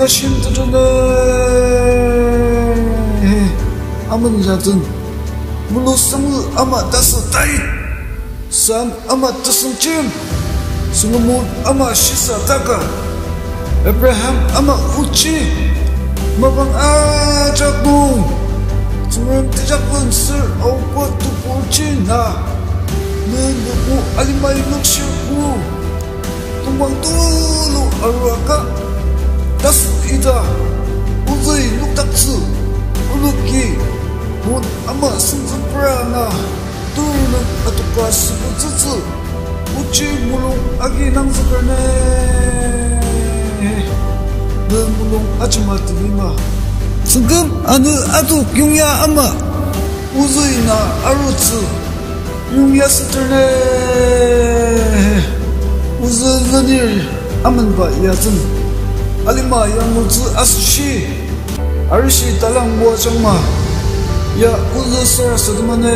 다시 힘들어네 아만 야든 물로 쌍을 아마 다스 따이 쌈 아마 다스 찜 승무문 아마 시사 다가 에브라함 아마 우치 마방 아자궁 Sungan tijak pun sir au pa tu pulci na Nene mu alimay nuksyo ku tumbang tulu arwaka das ida uzui luktaksu uluki mun ama sungsan prana tulu atukas utsutsu uchi mulung agi nang sakarne 능 mulung achima tibima sungkum anu atu kyungya ama uzui na arutsu 용이었을 때네. 女儿阿门把牙整，阿尼妈养母子二十七，儿媳带来我讲嘛，要工资十二十怎么呢？